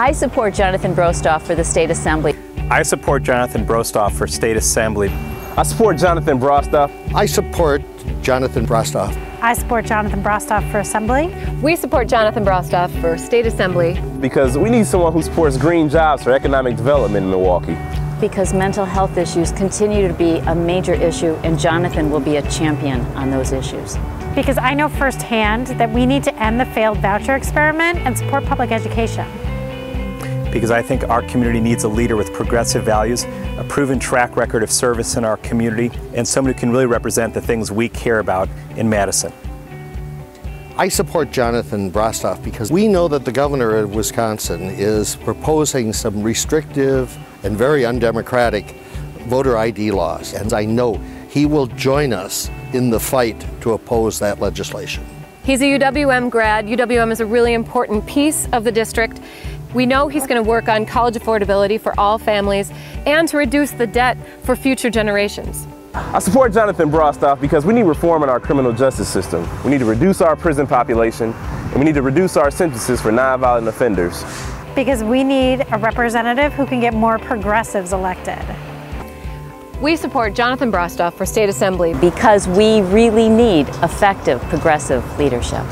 I support Jonathan Brostoff for the State Assembly. I support Jonathan Brostoff for State Assembly. I support Jonathan Brostoff. I support Jonathan Brostoff. I support Jonathan Brostoff for Assembly. We support Jonathan Brostoff for State Assembly. Because we need someone who supports green jobs for economic development in Milwaukee. Because mental health issues continue to be a major issue, and Jonathan will be a champion on those issues. Because I know firsthand that we need to end the failed voucher experiment and support public education because I think our community needs a leader with progressive values, a proven track record of service in our community, and someone who can really represent the things we care about in Madison. I support Jonathan Brostoff because we know that the governor of Wisconsin is proposing some restrictive and very undemocratic voter ID laws. And I know he will join us in the fight to oppose that legislation. He's a UWM grad. UWM is a really important piece of the district. We know he's going to work on college affordability for all families and to reduce the debt for future generations. I support Jonathan Brostoff because we need reform in our criminal justice system. We need to reduce our prison population and we need to reduce our sentences for nonviolent offenders. Because we need a representative who can get more progressives elected. We support Jonathan Brostoff for State Assembly because we really need effective progressive leadership.